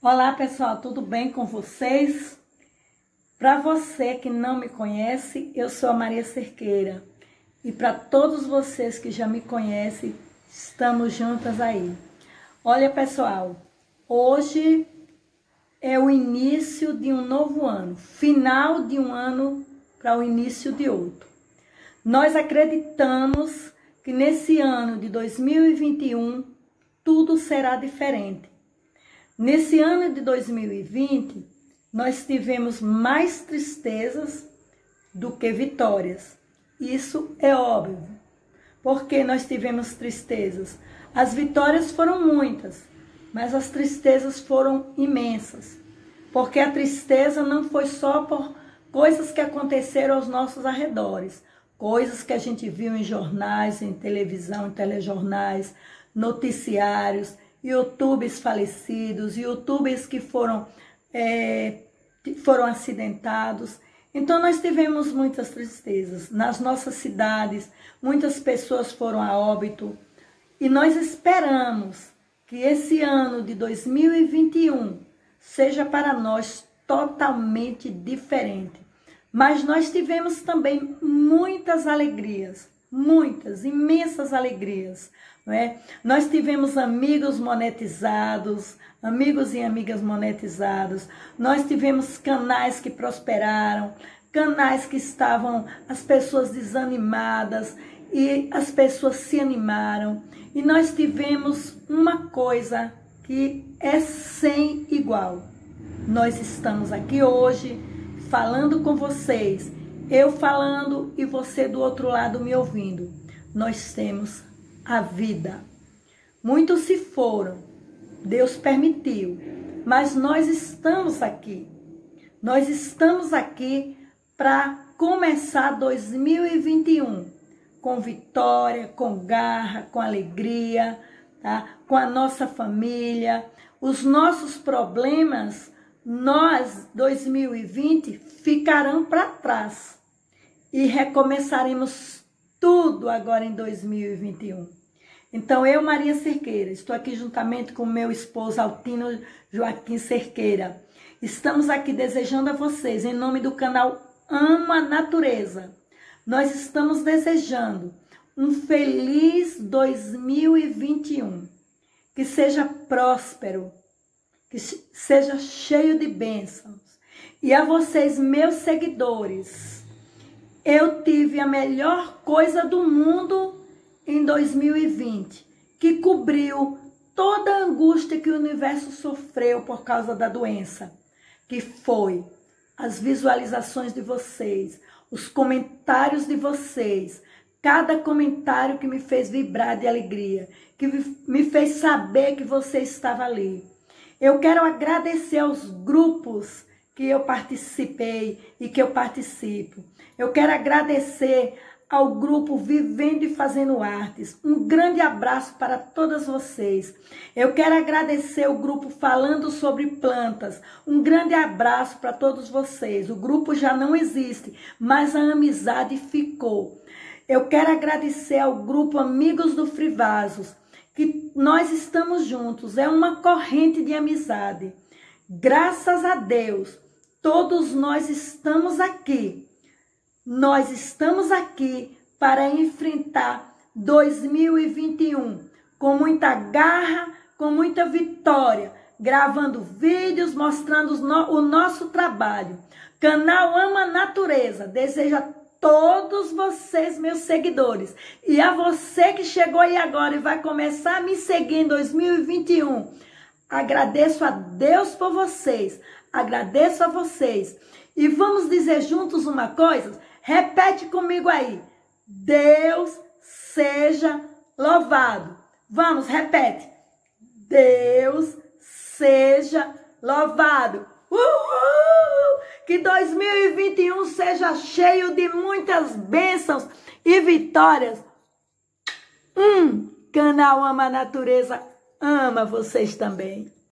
Olá pessoal, tudo bem com vocês? Para você que não me conhece, eu sou a Maria Cerqueira. E para todos vocês que já me conhecem, estamos juntas aí. Olha pessoal, hoje é o início de um novo ano, final de um ano para o início de outro. Nós acreditamos que nesse ano de 2021 tudo será diferente. Nesse ano de 2020, nós tivemos mais tristezas do que vitórias. Isso é óbvio. Porque nós tivemos tristezas. As vitórias foram muitas, mas as tristezas foram imensas. Porque a tristeza não foi só por coisas que aconteceram aos nossos arredores, coisas que a gente viu em jornais, em televisão, em telejornais, noticiários youtubers falecidos, youtubers que foram, é, foram acidentados. Então nós tivemos muitas tristezas. Nas nossas cidades, muitas pessoas foram a óbito. E nós esperamos que esse ano de 2021 seja para nós totalmente diferente. Mas nós tivemos também muitas alegrias, muitas, imensas alegrias. É? Nós tivemos amigos monetizados, amigos e amigas monetizados, nós tivemos canais que prosperaram, canais que estavam as pessoas desanimadas e as pessoas se animaram. E nós tivemos uma coisa que é sem igual. Nós estamos aqui hoje falando com vocês eu falando e você do outro lado me ouvindo. Nós temos a vida. Muitos se foram, Deus permitiu, mas nós estamos aqui. Nós estamos aqui para começar 2021 com vitória, com garra, com alegria, tá? com a nossa família. Os nossos problemas, nós, 2020, ficarão para trás e recomeçaremos tudo agora em 2021. Então, eu, Maria Cerqueira, estou aqui juntamente com meu esposo Altino Joaquim Cerqueira. Estamos aqui desejando a vocês, em nome do canal Amo a Natureza, nós estamos desejando um feliz 2021, que seja próspero, que seja cheio de bênçãos. E a vocês, meus seguidores, eu tive a melhor coisa do mundo em 2020, que cobriu toda a angústia que o universo sofreu por causa da doença, que foi as visualizações de vocês, os comentários de vocês, cada comentário que me fez vibrar de alegria, que me fez saber que você estava ali. Eu quero agradecer aos grupos que eu participei e que eu participo. Eu quero agradecer ao grupo Vivendo e Fazendo Artes. Um grande abraço para todas vocês. Eu quero agradecer o grupo Falando sobre Plantas. Um grande abraço para todos vocês. O grupo já não existe, mas a amizade ficou. Eu quero agradecer ao grupo Amigos do Frivasos, que nós estamos juntos. É uma corrente de amizade. Graças a Deus, todos nós estamos aqui nós estamos aqui para enfrentar 2021 com muita garra, com muita vitória, gravando vídeos mostrando o nosso trabalho. Canal Ama Natureza deseja todos vocês, meus seguidores, e a você que chegou aí agora e vai começar a me seguir em 2021. Agradeço a Deus por vocês, agradeço a vocês. E vamos dizer juntos uma coisa? Repete comigo aí. Deus seja louvado. Vamos, repete. Deus seja louvado. Uhul! Que 2021 seja cheio de muitas bênçãos e vitórias. Hum, canal Ama a Natureza ama vocês também.